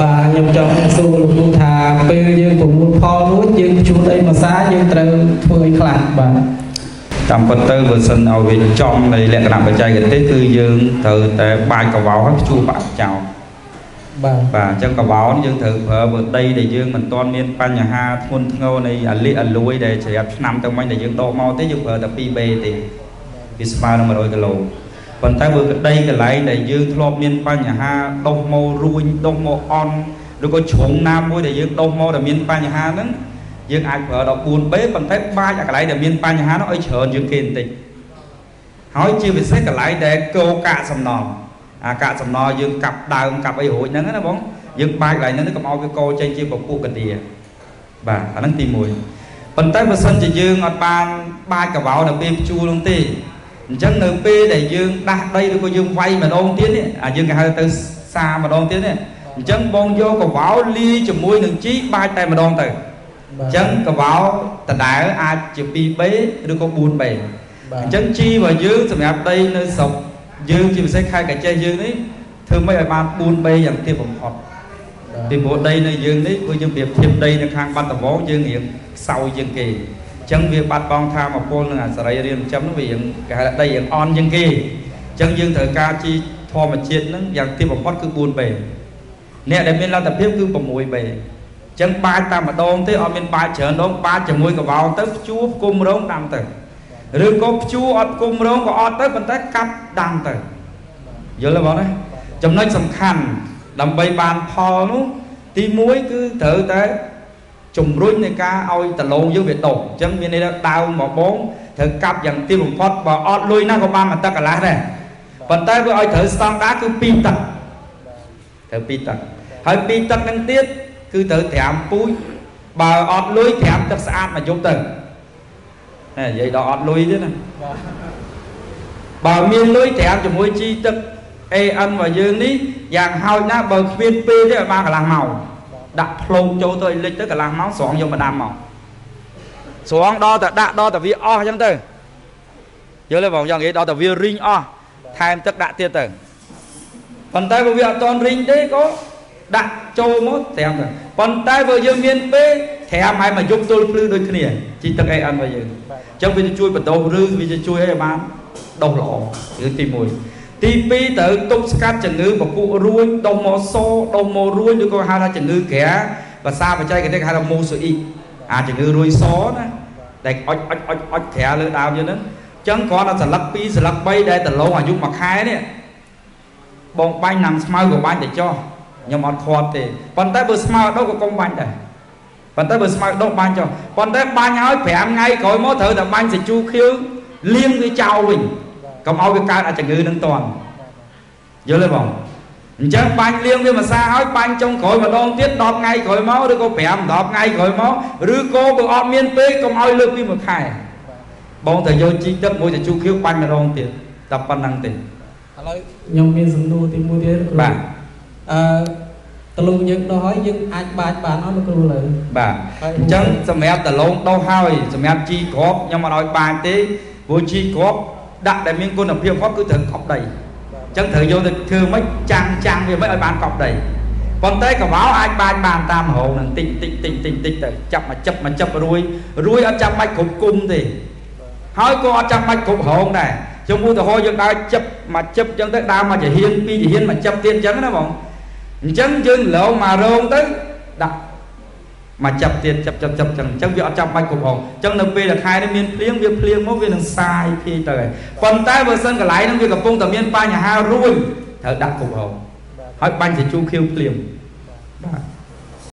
បាទខ្ញុំចង់សួរលោកគ្រូថាពេលយើងប្រមូលផលរួចយើងជួលអីមួយសាយើងត្រូវធ្វើអីខ្លះបាទតាមពិតទៅបើសិនឲ្យវាចំនៃលក្ខណៈបច្ចេកទេសគឺយើងត្រូវតែបាចកវោហើយជួបាក់ចោលបាទបាទអញ្ចឹងកវោយើងត្រូវប្រើមើលដីដែលយើងមិនទាន់មានបញ្ហាធ្ងន់ធ្ងរនៃអាលិអាលួយដែលជ្រាបឆ្នាំទៅមិញដែលយើងដកមកទេយើងប្រើតែ 2B ទេវាស្មើនឹង100គីឡូ ប៉ុន្តែបើក្តីកន្លែងដែលយើងធ្លាប់មានបញ្ហាដុះមករួញដុះមកអន់ឬក៏ជ្រុងណាមួយដែលយើងដុះមកដែលមានបញ្ហាហ្នឹងយើងអាចប្រើដល់ 4B ប៉ុន្តែបាចអាកន្លែងដែលមានបញ្ហានោះឲ្យច្រើនជាងគេបន្តិចហើយជាពិសេសកន្លែងដែលកោកាកសំណល់អាកាកសំណល់យើងកាប់ដើមកាប់អីរួចហ្នឹងណាបងយើងបាចកន្លែងហ្នឹងកុំឲ្យវាកោចេញជាពពួកកទាបាទអាហ្នឹងទី1ប៉ុន្តែបើសិនជាយើងអត់បានបាចកវោនៅពេលភ្ជួរនោះទេ អញ្ចឹងនៅពេលដែលយើងដាស់ដីឬក៏យើងវាយម្ដងទៀតនេះអាយើងគេហៅទៅសាម្ដងទៀតនេះអញ្ចឹងបងយកកវោលាយជាមួយនឹងជីបាចតែម្ដងទៅអញ្ចឹងកវោដដែល អាចជា 2B ឬក៏ 4B អញ្ចឹងជីរបស់យើងសម្រាប់ដីនៅស្រុកយើងជាពិសេសខេត្តកាចេះយើងនេះធ្វើម៉េចឲ្យបាន 4B យ៉ាងទាបបំផុតពីព្រោះដីនៅយើងនេះគឺយើងប្រៀបធៀបដីនៅខាងបាត់ដំបងយើងរៀងខ្សោយជាងគេអញ្ចឹងវាបាត់បង់ថាមពលនឹងអាសរីរាង្គចិញ្ចឹមនោះវារៀងគេហៅថាដីរៀងអន់ជាងគេអញ្ចឹងយើងត្រូវការជីធម្មជាតិហ្នឹងយ៉ាងទាបបំផុតគឺ 4B អ្នកដែលមានលទ្ធភាពគឺ 6B ចឹងបាចតែម្ដងទេអត់មានបាចច្រើនដងបាចជាមួយកវោទៅភ្ជួរគុំរងដាំទៅឬក៏ភ្ជួរអត់គុំរងក៏អត់ទៅប៉ុន្តែកាប់ដាំទៅយល់ទេបងណាចំណុចសំខាន់ដើម្បីបានផលនោះទី1គឺត្រូវតែ ជំរុញនៃការឲ្យដលងយើងវាដុះអញ្ចឹងមានន័យថាដើមមកបងត្រូវកាប់យ៉ាងទៀងបំផុតបើអត់លុយណាក៏បានមួយទឹកកន្លះដែរប៉ុន្តែវាឲ្យត្រូវស្តង់ដារគឺ2ទឹកត្រូវ2ទឹកហើយ2ទឹកនឹងទៀតគឺត្រូវត្រាំពូជបើអត់លុយត្រាំទឹកស្អាតមកយប់ទៅហេនិយាយដល់អត់លុយទៀតណាបើមានលុយត្រាំជាមួយជីទឹក AN របស់យើងនេះយ៉ាងហោចណាស់បើគ្មានពេលទេឲ្យបានកន្លះម៉ោង ដាក់ផ្លោកចូលទៅឲ្យលិចទៅកន្លះម៉ោងស្រងយកមកដាំមកស្រងដល់តែដាក់ដល់តែវាអស់អញ្ចឹងទៅយល់ទេបងយ៉ាងនិយាយដល់តែវារីងអស់ថែមទឹកដាក់ទៀតទៅប៉ុន្តែបើវាអត់តន់រីងទេក៏ដាក់ចូលមកត្រាំទៅប៉ុន្តែបើយើងមានពេលត្រាំហើយមកយកទល់ភ្លឺដូចគ្នាជីទឹកអីអត់មកយើងអញ្ចឹងវាជួយបដោះឬវាជួយឲ្យបានដុះល្អឬទី1 ទី2ត្រូវទប់ស្កាត់ជំងឺពពួករួញដុំមកសដុំមករួញឬក៏ហៅថាជំងឺក្រាភាសាបច្ចេកទេសគេហៅថាម៉ូស៊ូអ៊ីកអាជំងឺរួញសណាដែលអុចអុចអុចអុចក្រាលើដើមយើងហ្នឹងអញ្ចឹងគ្រាន់តែសន្លឹក2សន្លឹក3ដែលដលងអាយុមួយខែនេះបងបាញ់ណាំស្មៅក៏បាញ់តែចោះខ្ញុំអត់ខាត់ទេប៉ុន្តែបើស្មៅដុះក៏កុំបាញ់ដែរប៉ុន្តែបើស្មៅដុះបាញ់ចោះប៉ុន្តែបាញ់ឲ្យ5ថ្ងៃក្រោយមកត្រូវតែបាញ់សាជូខៀវលាងវាចោលវិញ កុំឲ្យវាកើតអាជំងឺនឹងតន់យល់ទេបងអញ្ចឹងបាញ់លាងវាមួយសាហើយបាញ់ចុងក្រោយម្ដងទៀត10ថ្ងៃក្រោយមកឬក៏5 10ថ្ងៃក្រោយមកឬក៏បើអត់មានពេលកុំឲ្យលើកពីមួយខែបងត្រូវយកជីទឹកមួយទៅជូខៀវបាញ់ម្ដងទៀតតែប៉ុណ្្នឹងទេឥឡូវខ្ញុំមានសំណួរទី1ទៀតគ្រូបាទអឺតលុងយើងដោះហើយយើងអាចបាចបានអត់លោកគ្រូលើបាទហើយអញ្ចឹងសម្រាប់ដលងដោះហើយសម្រាប់ជីក្របខ្ញុំអត់ឲ្យបាញ់ទេព្រោះជីក្រប ដាក់ដែលមានគុណភាពគាត់គឺត្រូវកប់ដីអញ្ចឹងត្រូវយកទៅធ្វើម៉េចចាំងចាំងវាមិនឲ្យបានកប់ដីប៉ុន្តែកវោអាចបាញ់បានតាមរងនឹងតិចតិចតិចតិចតិចទៅចាប់មកចាប់មកចាប់រួយរួយអត់ចាំបាច់គ្រប់គុំទេហើយក៏អត់ចាំបាច់គ្រប់រងដែរជុំឧទាហរណ៍យើងដើរចាប់មកចាប់អញ្ចឹងទៅដើរមកជាហ៊ានពីរជាហ៊ានមកចាប់ទៀតអញ្ចឹងណាបងអញ្ចឹងយើងឡងមករងទៅដាក់ មកចាប់ទៀតចាប់ចាប់ចាប់ចឹងអញ្ចឹងវាអត់ចាំបាច់គ្រប់ហងអញ្ចឹងនៅពេលដែលខែនេះមានភ្លៀងវាភ្លៀងមកវានឹងសាយភាយទៅហើយប៉ុន្តែបើសិនកន្លែងហ្នឹងវាកំពុងតែមានបញ្ហារួញត្រូវដាក់គ្រប់ហងហើយបាញ់សាជូខៀវភ្លៀងបាទ